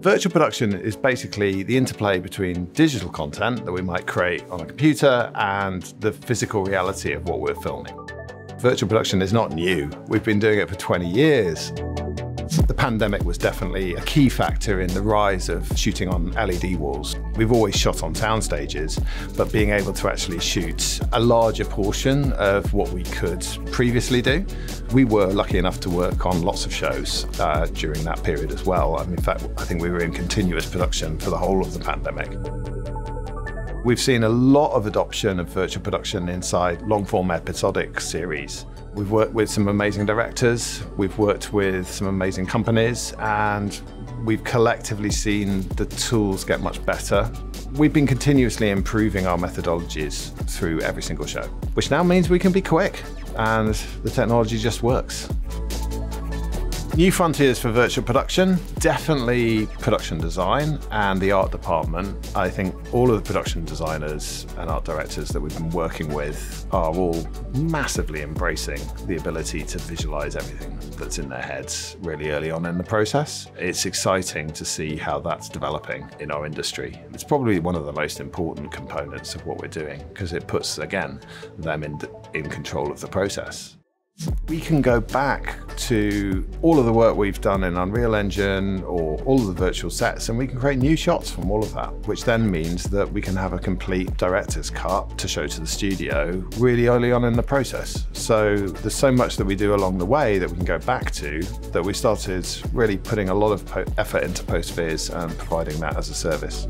Virtual production is basically the interplay between digital content that we might create on a computer and the physical reality of what we're filming. Virtual production is not new. We've been doing it for 20 years. The pandemic was definitely a key factor in the rise of shooting on LED walls. We've always shot on sound stages, but being able to actually shoot a larger portion of what we could previously do. We were lucky enough to work on lots of shows uh, during that period as well. I mean, in fact, I think we were in continuous production for the whole of the pandemic. We've seen a lot of adoption of virtual production inside long-form episodic series. We've worked with some amazing directors, we've worked with some amazing companies, and we've collectively seen the tools get much better. We've been continuously improving our methodologies through every single show, which now means we can be quick and the technology just works. New frontiers for virtual production, definitely production design and the art department. I think all of the production designers and art directors that we've been working with are all massively embracing the ability to visualize everything that's in their heads really early on in the process. It's exciting to see how that's developing in our industry. It's probably one of the most important components of what we're doing because it puts, again, them in, in control of the process. We can go back to all of the work we've done in Unreal Engine or all of the virtual sets and we can create new shots from all of that, which then means that we can have a complete director's cut to show to the studio really early on in the process. So there's so much that we do along the way that we can go back to that we started really putting a lot of effort into post-viz and providing that as a service.